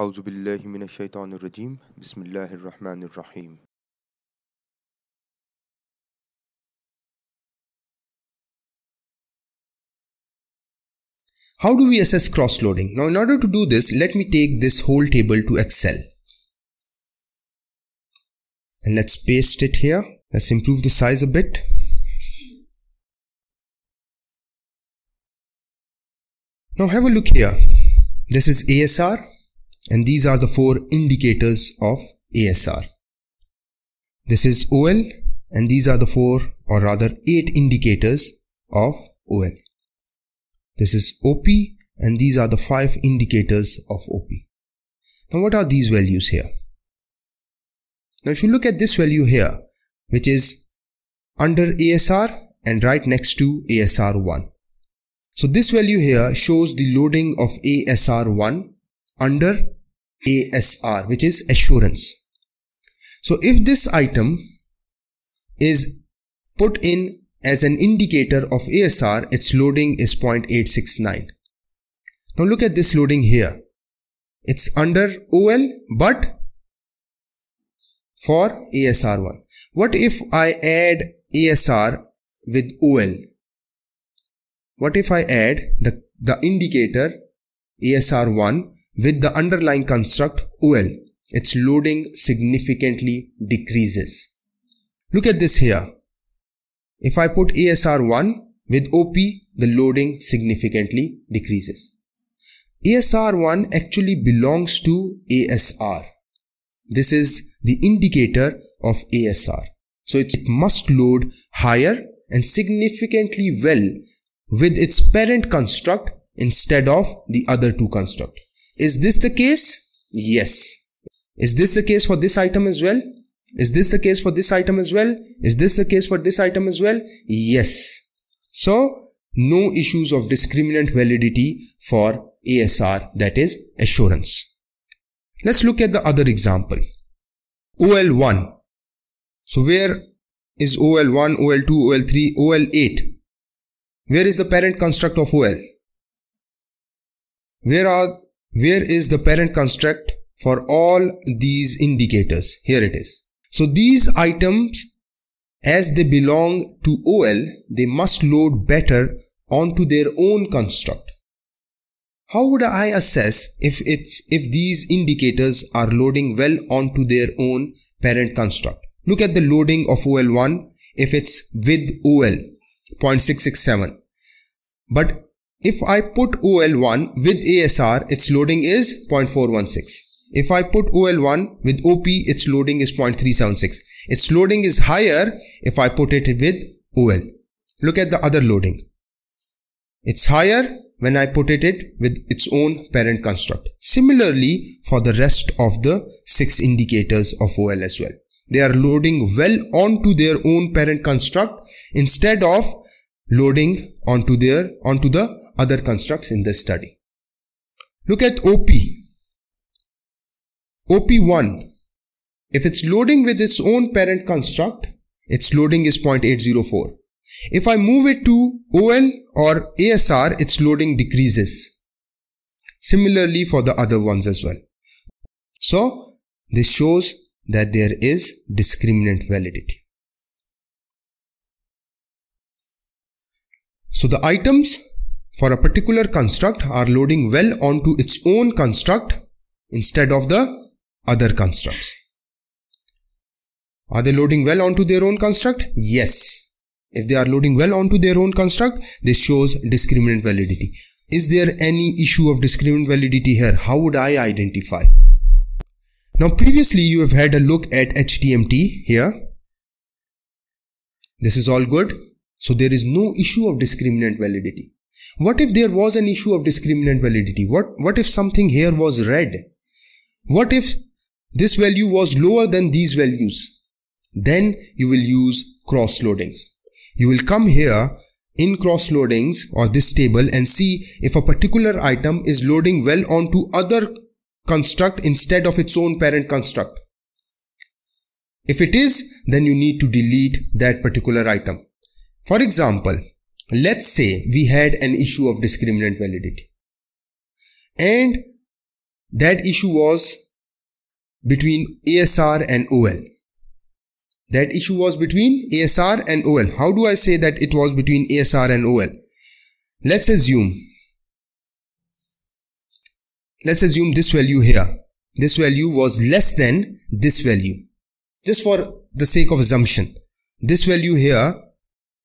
أعوذ بالله من الشيطان الرجيم بسم الله الرحمن الرحيم How do we assess cross-loading? Now in order to do this, let me take this whole table to Excel. And let's paste it here. Let's improve the size a bit. Now have a look here. This is ASR and these are the four indicators of ASR. This is OL and these are the four or rather eight indicators of OL. This is OP and these are the five indicators of OP. Now what are these values here? Now if you look at this value here, which is under ASR and right next to ASR1. So this value here shows the loading of ASR1 under ASR, which is assurance. So if this item is put in as an indicator of ASR, its loading is 0.869. Now look at this loading here. It's under OL, but for ASR1. What if I add ASR with OL? What if I add the, the indicator ASR1 with the underlying construct OL? Its loading significantly decreases. Look at this here. If I put ASR1 with OP, the loading significantly decreases. ASR1 actually belongs to ASR. This is the indicator of ASR. So it must load higher and significantly well with its parent construct instead of the other two construct. Is this the case? Yes. Is this the case for this item as well? Is this the case for this item as well? Is this the case for this item as well? Yes. So, no issues of discriminant validity for ASR that is assurance. Let's look at the other example. OL1. So where is OL1, OL2, OL3, OL8? Where is the parent construct of OL? Where are, where is the parent construct for all these indicators? Here it is. So these items, as they belong to OL, they must load better onto their own construct. How would I assess if it's, if these indicators are loading well onto their own parent construct? Look at the loading of OL1 if it's with OL 0.667. But if I put OL1 with ASR, its loading is 0.416. If I put OL1 with OP, its loading is 0.376. Its loading is higher if I put it with OL. Look at the other loading. It's higher when I put it with its own parent construct. Similarly, for the rest of the six indicators of OL as well. They are loading well onto their own parent construct instead of loading onto their onto the other constructs in this study. Look at OP. OP1, if it's loading with its own parent construct, its loading is 0.804. If I move it to OL or ASR, its loading decreases. Similarly for the other ones as well. So, this shows that there is discriminant validity. So the items for a particular construct are loading well onto its own construct instead of the other constructs. Are they loading well onto their own construct? Yes. If they are loading well onto their own construct, this shows discriminant validity. Is there any issue of discriminant validity here? How would I identify? Now previously you have had a look at HTMT here. This is all good. So there is no issue of discriminant validity. What if there was an issue of discriminant validity? What, what if something here was red? What if this value was lower than these values, then you will use cross loadings. You will come here in cross loadings or this table and see if a particular item is loading well onto other construct instead of its own parent construct. If it is, then you need to delete that particular item. For example, let's say we had an issue of discriminant validity and that issue was between ASR and OL. That issue was between ASR and OL. How do I say that it was between ASR and OL? Let's assume, let's assume this value here. This value was less than this value. Just for the sake of assumption. This value here,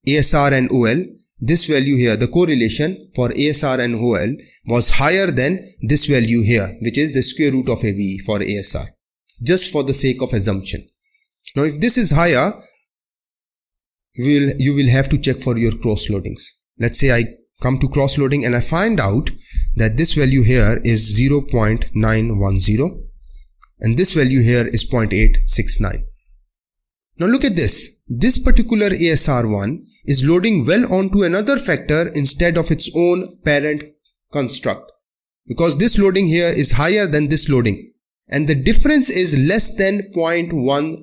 ASR and OL, this value here, the correlation for ASR and OL was higher than this value here, which is the square root of AVE for ASR. Just for the sake of assumption. Now if this is higher, you will, you will have to check for your cross loadings. Let's say I come to cross loading and I find out that this value here is 0.910 and this value here is 0.869. Now look at this. This particular ASR1 is loading well onto another factor instead of its own parent construct. Because this loading here is higher than this loading. And the difference is less than 0.10.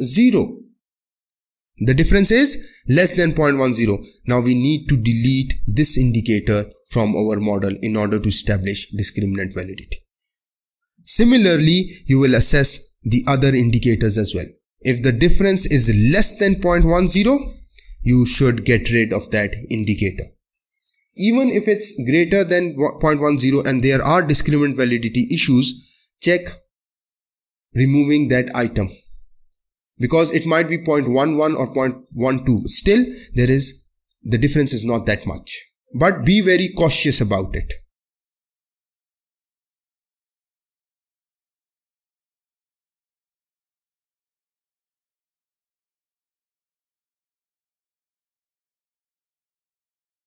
The difference is less than 0.10. Now we need to delete this indicator from our model in order to establish discriminant validity. Similarly, you will assess the other indicators as well. If the difference is less than 0.10, you should get rid of that indicator. Even if it's greater than 0.10 and there are discriminant validity issues, check removing that item. Because it might be 0.11 or 0.12 still there is the difference is not that much. But be very cautious about it